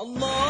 Allah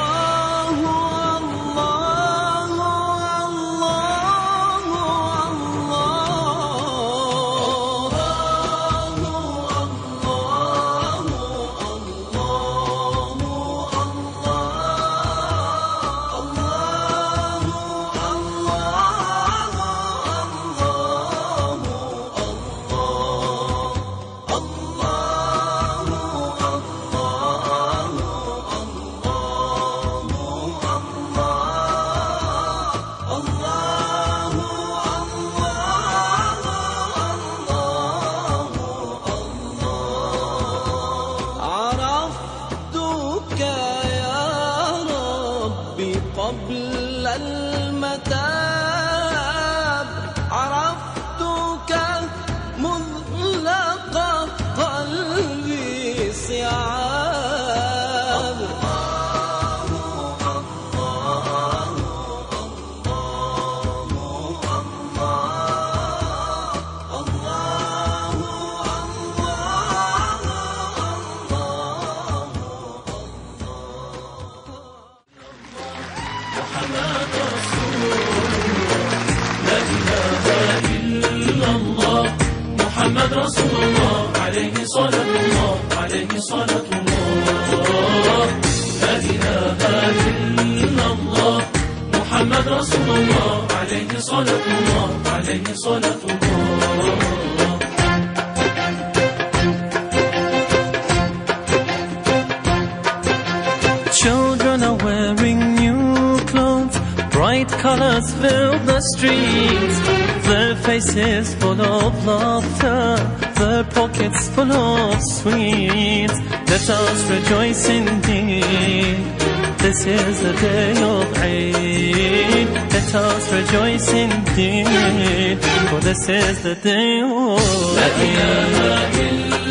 محمد رسول الله عليه صلاة الله عليه صلاة الله. لا إله إلا الله. محمد رسول الله عليه صلاة الله عليه صلاة الله. colors fill the streets. Their faces full of laughter, their pockets full of sweets. Let us rejoice indeed. This is the day of Eid. Let us rejoice indeed. For this is the day of Eid. La ilaha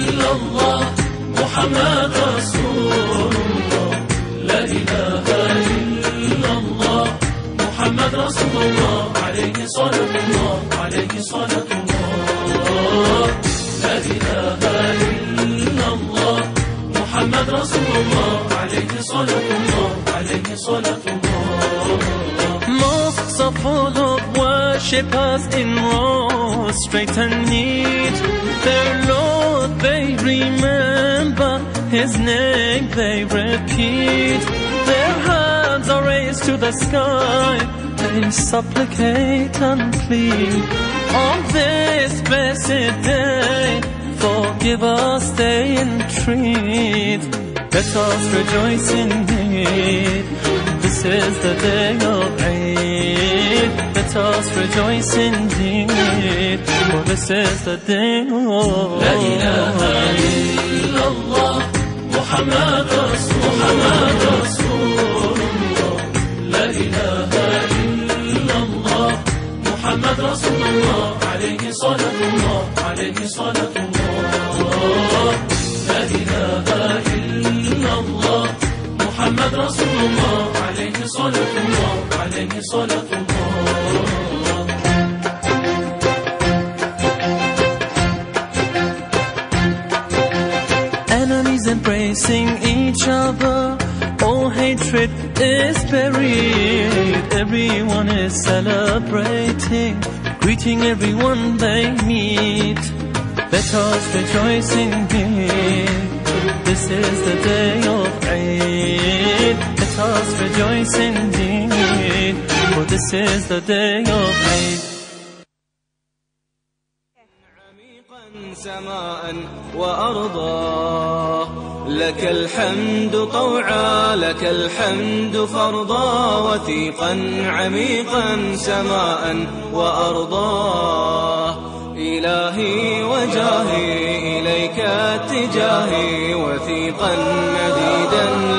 illallah, Muhammad Rasul. صلاة الله عليه صلاة الله لا إله إلا الله محمد رسول الله عليه صلاة الله عليه صلاة الله Mosques are full of worshippers in rows, straight and neat. Their Lord they remember, His name they repeat. Their hands are raised to the sky, They supplicate and plead on this blessed day. Forgive us day entreat. Let us rejoice in it. This is the day of Eid. Let us rejoice in it. For this is the day of La ilaha illallah Muhammad محمد رسول الله عليه صلاة الله عليه صلاة الله لا إله إلا الله محمد رسول الله عليه صلاة الله عليه صلاة الله Enemies embracing each other. All hatred is buried. Everyone is celebrating, greeting everyone they meet. Let us rejoice indeed. This is the day of Eid. Let us rejoice indeed. For this is the day of Eid. سماء وأرضا. لك الحمد طوعا لك الحمد فرضا. وثيقا عميقا سماء وأرضا. إلهي وجاهي إليك اتجاهي. وثيقا مديدا